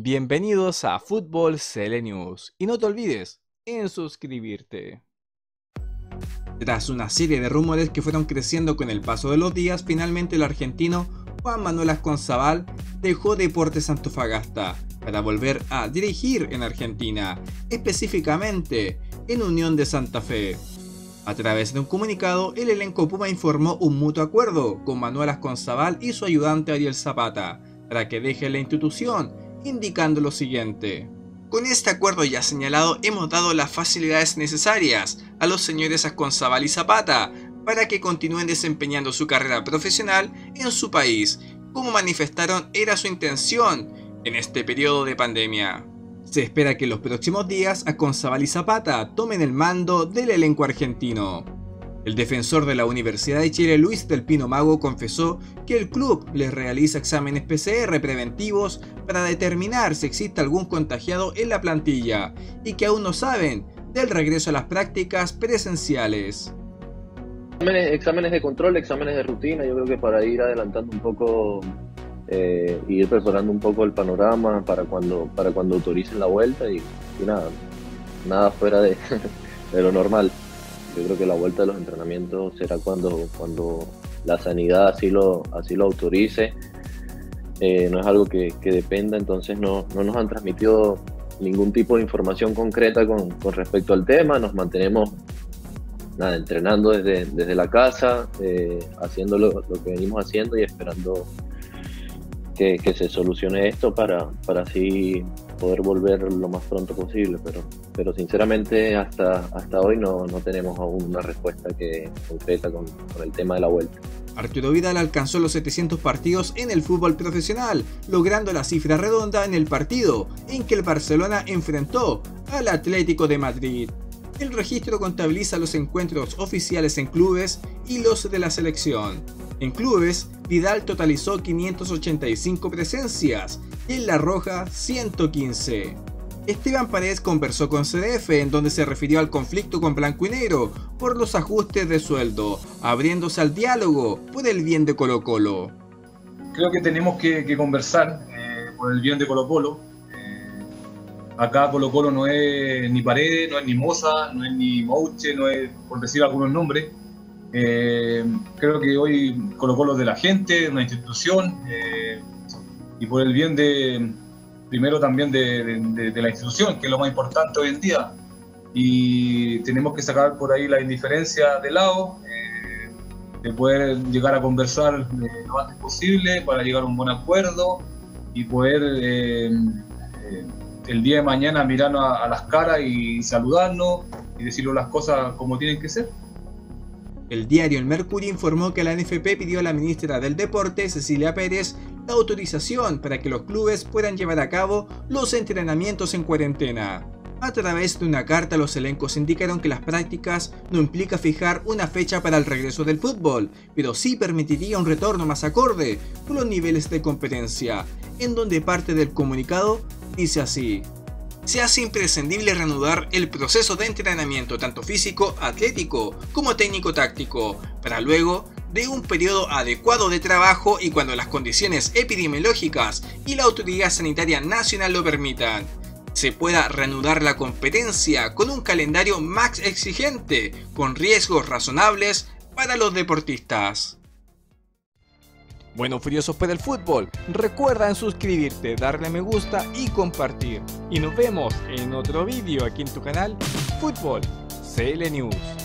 Bienvenidos a Fútbol News y no te olvides en suscribirte. Tras una serie de rumores que fueron creciendo con el paso de los días, finalmente el argentino Juan Manuel Asconzabal dejó Deportes Antofagasta para volver a dirigir en Argentina, específicamente en Unión de Santa Fe. A través de un comunicado, el elenco Puma informó un mutuo acuerdo con Manuel Asconzabal y su ayudante Ariel Zapata para que deje la institución indicando lo siguiente. Con este acuerdo ya señalado hemos dado las facilidades necesarias a los señores Asconzabal y Zapata para que continúen desempeñando su carrera profesional en su país, como manifestaron era su intención en este periodo de pandemia. Se espera que en los próximos días Asconzabal y Zapata tomen el mando del elenco argentino. El defensor de la Universidad de Chile, Luis del Pino Mago, confesó que el club les realiza exámenes PCR preventivos para determinar si existe algún contagiado en la plantilla y que aún no saben del regreso a las prácticas presenciales. Exámenes, de control, exámenes de rutina, yo creo que para ir adelantando un poco eh, ir preparando un poco el panorama para cuando, para cuando autoricen la vuelta y, nada, nada fuera de lo normal. Yo creo que la vuelta de los entrenamientos será cuando, cuando la sanidad así lo, así lo autorice. Eh, no es algo que, dependa, entonces no, nos han transmitido ningún tipo de información concreta con, respecto al tema. Nos mantenemos nada, entrenando desde, desde la casa, eh, haciendo lo, que venimos haciendo y esperando que, se solucione esto para, para así poder volver lo más pronto posible, pero, pero sinceramente hasta, hasta hoy no, no tenemos aún una respuesta que, concreta con, con el tema de la vuelta. Arturo Vidal alcanzó los 700 partidos en el fútbol profesional, logrando la cifra redonda en el partido en que el Barcelona enfrentó al Atlético de Madrid. El registro contabiliza los encuentros oficiales en clubes y los de la selección. En clubes, Vidal totalizó 585 presencias y en La Roja 115. Esteban Paredes conversó con CDF en donde se refirió al conflicto con Blanco y Negro por los ajustes de sueldo, abriéndose al diálogo por el bien de Colo Colo. Creo que tenemos que, conversar eh, por el bien de Colo Colo. Eh, acá Colo Colo no es ni Paredes, no es ni Moza, no es ni Mouche, no es por decir algunos nombres. Eh, creo que hoy colocó los de la gente, de una institución, eh, y por el bien de, primero también de, la institución, que es lo más importante hoy en día. Y tenemos que sacar por ahí la indiferencia de lado, eh, de poder llegar a conversar lo antes posible para llegar a un buen acuerdo y poder el día de mañana mirarnos a, a las caras y saludarnos y decirnos las cosas como tienen que ser. El diario El Mercurio informó que la NFP pidió a la ministra del Deporte, Cecilia Pérez, la autorización para que los clubes puedan llevar a cabo los entrenamientos en cuarentena. A través de una carta, los elencos indicaron que las prácticas no implica fijar una fecha para el regreso del fútbol, pero sí permitiría un retorno más acorde con los niveles de competencia, en donde parte del comunicado dice así se hace imprescindible reanudar el proceso de entrenamiento tanto físico, atlético como técnico-táctico, para luego de un periodo adecuado de trabajo y cuando las condiciones epidemiológicas y la autoridad sanitaria nacional lo permitan, se pueda reanudar la competencia con un calendario más exigente, con riesgos razonables para los deportistas. Bueno, furiosos por el fútbol, recuerda suscribirte, darle me gusta y compartir. Y nos vemos en otro vídeo aquí en tu canal Fútbol CL News.